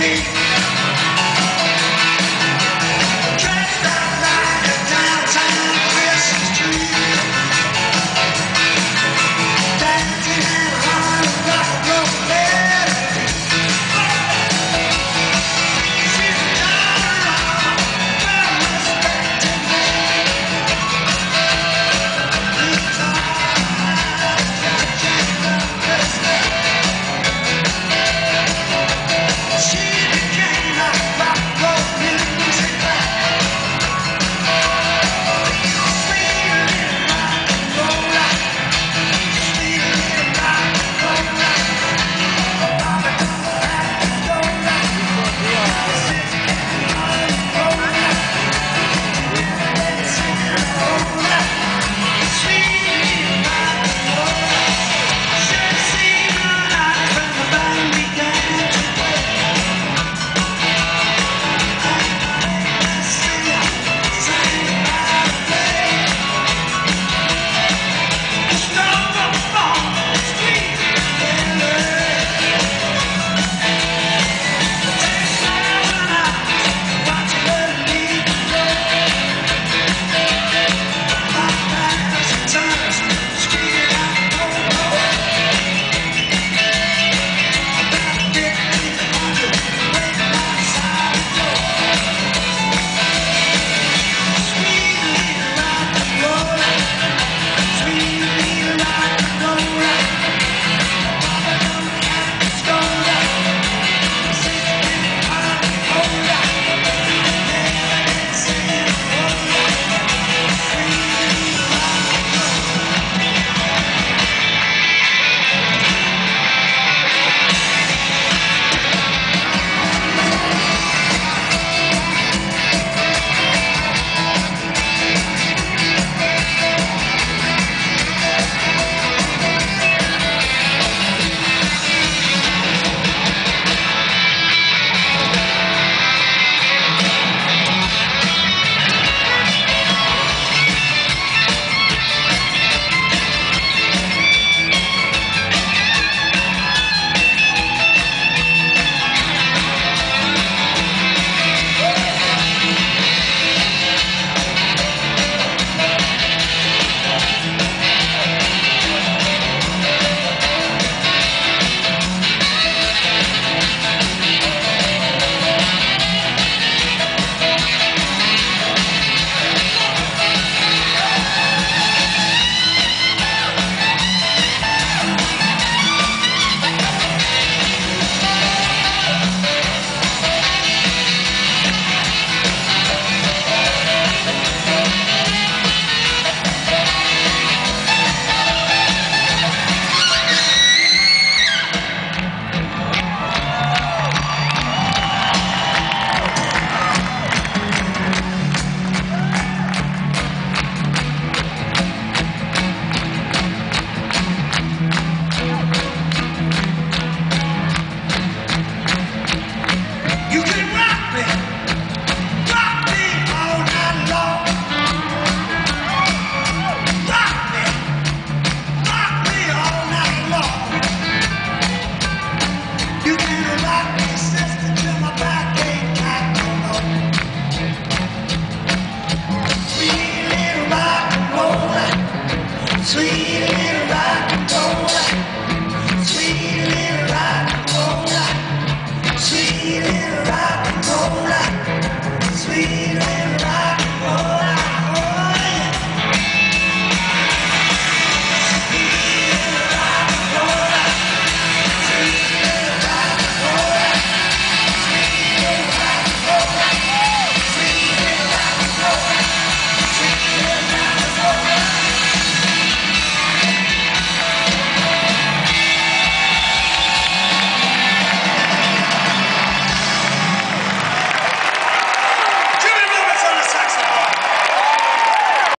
big sweet.